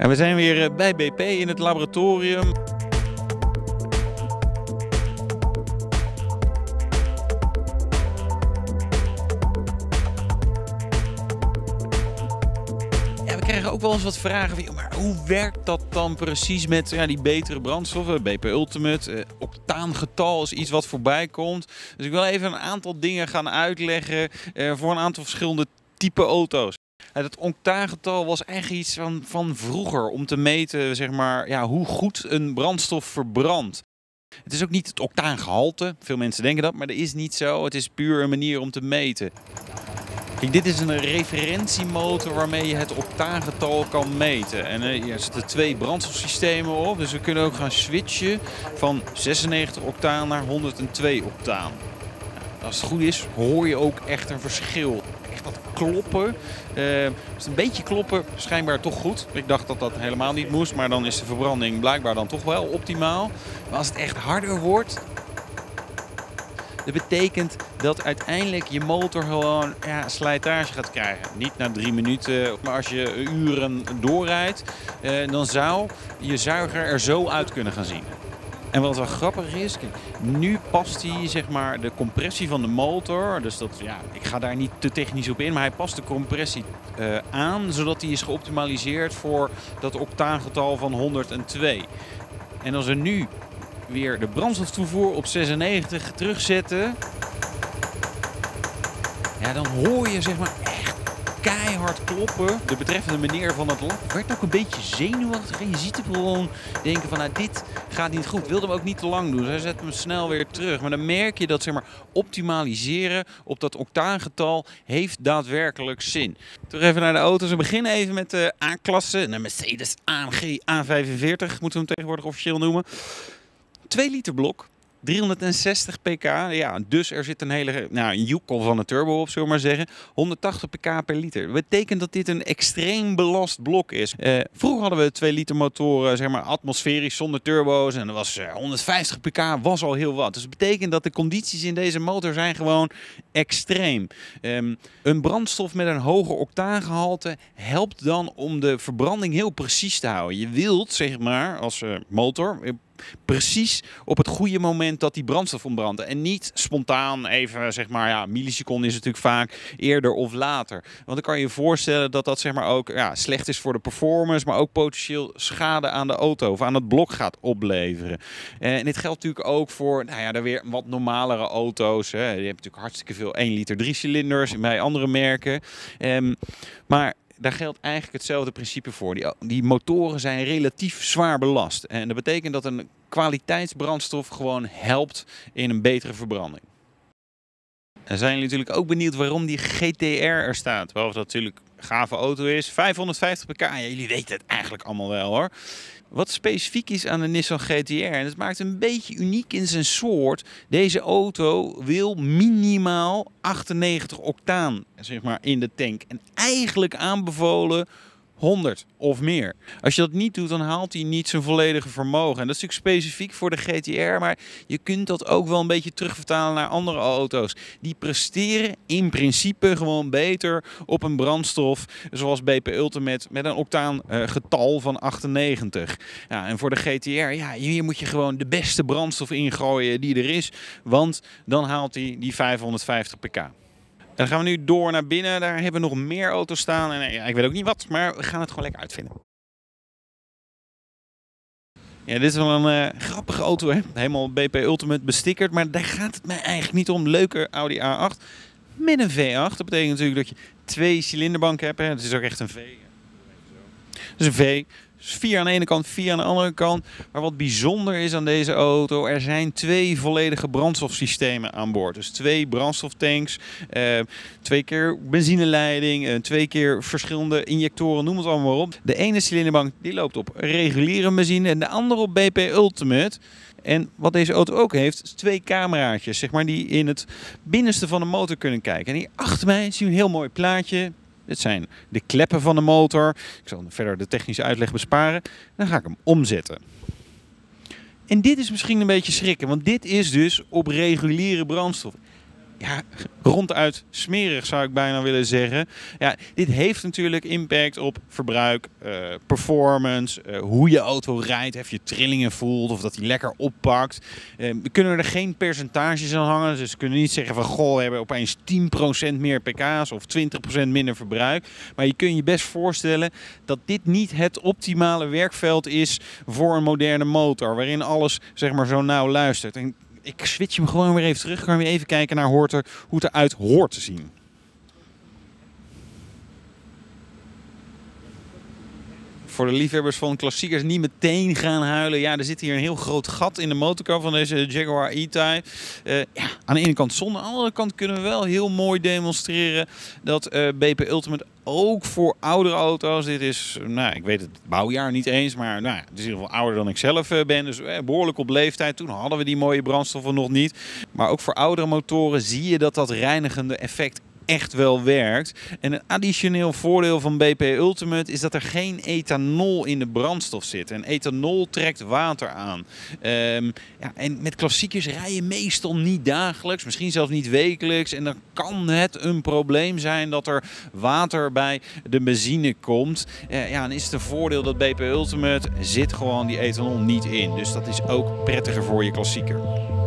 En we zijn weer eh, bij BP in het laboratorium. We krijgen ook wel eens wat vragen van, "Joh, maar hoe werkt dat dan precies met ja, die betere brandstoffen? BP Ultimate, eh, octaangetal is iets wat voorbij komt. Dus ik wil even een aantal dingen gaan uitleggen eh, voor een aantal verschillende type auto's. Ja, dat octaangetal was eigenlijk iets van, van vroeger om te meten zeg maar, ja, hoe goed een brandstof verbrandt. Het is ook niet het octaangehalte. Veel mensen denken dat, maar dat is niet zo. Het is puur een manier om te meten. Kijk, dit is een referentiemotor waarmee je het octaangetal kan meten. En eh, hier zitten twee brandstofsystemen op. Dus we kunnen ook gaan switchen van 96 octaan naar 102 octaan. Nou, als het goed is, hoor je ook echt een verschil. Echt dat kloppen. Als het een beetje kloppen, schijnbaar toch goed. Ik dacht dat dat helemaal niet moest, maar dan is de verbranding blijkbaar dan toch wel optimaal. Maar als het echt harder wordt, dat betekent dat uiteindelijk je motor gewoon ja, slijtage gaat krijgen. Niet na drie minuten, maar als je uren doorrijdt, eh, dan zou je zuiger er zo uit kunnen gaan zien. En wat wel grappig is, nu past hij zeg maar de compressie van de motor. Dus dat, ja, ik ga daar niet te technisch op in, maar hij past de compressie eh, aan, zodat hij is geoptimaliseerd voor dat octaangetal van 102. En als we nu weer de brandstoftoevoer op 96 terugzetten, ja, dan hoor je zeg maar keihard kloppen. De betreffende meneer van het lab werd ook een beetje zenuwachtig. En je ziet hem gewoon denken van nou, dit gaat niet goed. Wilde hem ook niet te lang doen. Dus hij zet hem snel weer terug. Maar dan merk je dat zeg maar, optimaliseren op dat octaangetal heeft daadwerkelijk zin. Terug even naar de auto's. We beginnen even met de A-klasse. Een Mercedes AMG A45 moeten we hem tegenwoordig officieel noemen. 2 liter blok. 360 pk, ja, dus er zit een hele, nou, een joekel van een turbo op, zullen we maar zeggen. 180 pk per liter. Betekent dat dit een extreem belast blok is. Eh, vroeger hadden we 2 liter motoren, zeg maar atmosferisch zonder turbo's. En dat was eh, 150 pk, was al heel wat. Dus dat betekent dat de condities in deze motor zijn gewoon extreem. Ehm, een brandstof met een hoger octaangehalte helpt dan om de verbranding heel precies te houden. Je wilt, zeg maar, als uh, motor precies op het goede moment dat die brandstof ontbrandt. En niet spontaan even, zeg maar, ja, milliseconden is natuurlijk vaak eerder of later. Want dan kan je je voorstellen dat dat zeg maar ook ja, slecht is voor de performance, maar ook potentieel schade aan de auto of aan het blok gaat opleveren. En dit geldt natuurlijk ook voor, nou ja, de weer wat normalere auto's. Hè. Je hebt natuurlijk hartstikke veel 1 liter 3 cilinders bij andere merken. Um, maar daar geldt eigenlijk hetzelfde principe voor. Die, die, motoren zijn relatief zwaar belast. En dat betekent dat een kwaliteitsbrandstof gewoon helpt in een betere verbranding. En zijn jullie natuurlijk ook benieuwd waarom die GTR er staat. Behalve natuurlijk gave auto is. 550 pk, ja, jullie weten het eigenlijk allemaal wel hoor. Wat specifiek is aan de Nissan GTR, en het maakt een beetje uniek in zijn soort. Deze auto wil minimaal 98 octaan zeg maar, in de tank. En eigenlijk aanbevolen 100 of meer. Als je dat niet doet, dan haalt hij niet zijn volledige vermogen. En dat is natuurlijk specifiek voor de GTR, maar je kunt dat ook wel een beetje terugvertalen naar andere auto's. Die presteren in principe gewoon beter op een brandstof zoals BP Ultimate met een octaan uh, getal van 98. Ja, en voor de GTR, ja, hier moet je gewoon de beste brandstof ingooien die er is, want dan haalt hij die 550 pk. Dan gaan we nu door naar binnen. Daar hebben we nog meer auto's staan. En ja, ik weet ook niet wat, maar we gaan het gewoon lekker uitvinden. Ja, dit is wel een uh, grappige auto, hè? Helemaal BP Ultimate bestickerd. Maar daar gaat het mij eigenlijk niet om. Leuke Audi A8 met een V8. Dat betekent natuurlijk dat je twee cilinderbanken hebt. Hè? Het is ook echt een V. Dus een V. Vier aan de ene kant, vier aan de andere kant. Maar wat bijzonder is aan deze auto, er zijn twee volledige brandstofsystemen aan boord. Dus twee brandstoftanks, eh, twee keer benzineleiding, eh, twee keer verschillende injectoren, noem het allemaal maar op. De ene cilinderbank die loopt op reguliere benzine en de andere op BP Ultimate. En wat deze auto ook heeft, is twee cameraatjes, zeg maar, die in het binnenste van de motor kunnen kijken. En hier achter mij zie je een heel mooi plaatje. Dit zijn de kleppen van de motor. Ik zal verder de technische uitleg besparen. Dan ga ik hem omzetten. En dit is misschien een beetje schrikken, want dit is dus op reguliere brandstof. Ja, ronduit smerig zou ik bijna willen zeggen. Ja, dit heeft natuurlijk impact op verbruik, uh, performance, uh, hoe je auto rijdt, of je trillingen voelt of dat hij lekker oppakt. We kunnen er geen percentages aan hangen, dus we kunnen niet zeggen van goh, we hebben opeens 10% meer pk's of 20% minder verbruik. Maar je kunt je best voorstellen dat dit niet het optimale werkveld is voor een moderne motor, waarin alles zeg maar zo nauw luistert. En ik switch hem gewoon weer even terug. Gaan we even kijken naar Horter, hoe het eruit hoort te zien. Voor de liefhebbers van klassiekers niet meteen gaan huilen. Ja, er zit hier een heel groot gat in de motorkap van deze Jaguar E-Type. Uh, ja, aan de ene kant zonde, aan de andere kant kunnen we wel heel mooi demonstreren dat eh, BP Ultimate ook voor oudere auto's. Dit is, nou, ik weet het bouwjaar niet eens, maar nou, het is in ieder geval ouder dan ik zelf uh, ben. Dus behoorlijk op leeftijd. Toen hadden we die mooie brandstoffen nog niet. Maar ook voor oudere motoren zie je dat dat reinigende effect echt wel werkt. En een additioneel voordeel van BP Ultimate is dat er geen ethanol in de brandstof zit. En ethanol trekt water aan. Um, ja, en met klassiekers rij je meestal niet dagelijks, misschien zelfs niet wekelijks. En dan kan het een probleem zijn dat er water bij de benzine komt. Uh, ja, dan is het een voordeel dat BP Ultimate zit gewoon die ethanol niet in. Dus dat is ook prettiger voor je klassieker.